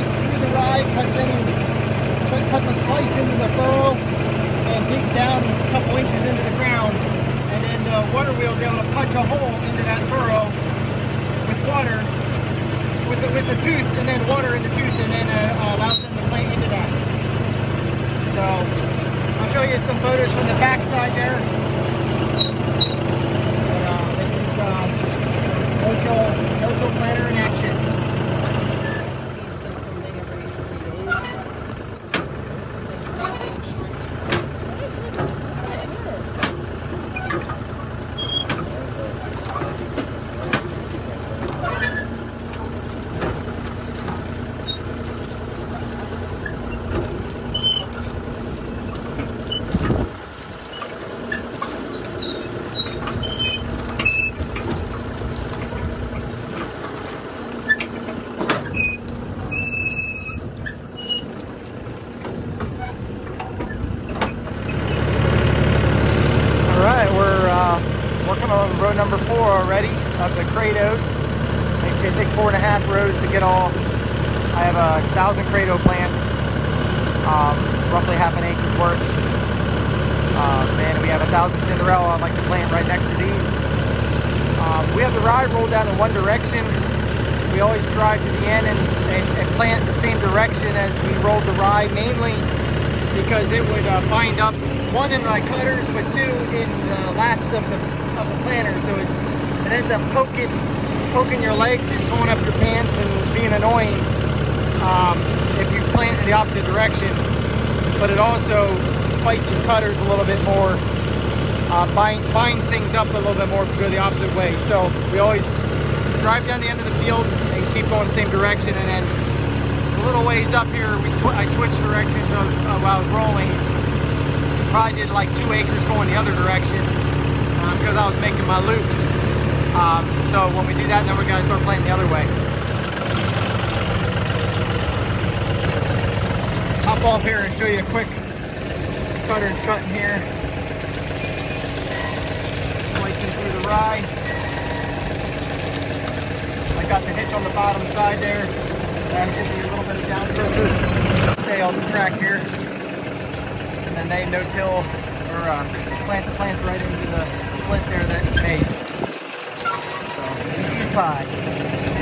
a nice through the rye, cuts in, cuts a slice into the furrow, and digs down a couple inches into the ground. And then the water wheel is able to punch a hole into that furrow with water, with the, with the tooth, and then water in the tooth, and then uh, allows them to plant into that. So I'll show you some photos from the back side there. But, uh, this is uh, no-till no-till planter in action. Feeds them something every three days. All right, we're uh, on row number four already of the Kratos. It's gonna take four and a half rows to get all. I have a thousand Kratos plants, um, roughly half an acre's worth. Um, and we have a thousand Cinderella I'd like to plant right next to these. Um, we have the rye rolled down in one direction. We always drive to the end and, and, and plant the same direction as we rolled the rye, mainly because it would uh, bind up one in my cutters, but two in the laps of the of the planter. So it, it ends up poking poking your legs and pulling up your pants and being annoying um, if you plant in the opposite direction. But it also bites your cutters a little bit more, uh, bind, binds things up a little bit more if you go the opposite way. So we always drive down the end of the field and keep going the same direction, and then ways up here, we sw I switched directions of, uh, while I was rolling. Probably did like two acres going the other direction because I was making my loops. Um, so when we do that, then we're gonna start playing the other way. Hop off here and show you a quick cutter and in here. Slicing through the rye. I got the hitch on the bottom side there. That'll give a little bit of down. Stay on the track here. And then they no-till or uh, plant the plants right into the split there that made. So easy as pie.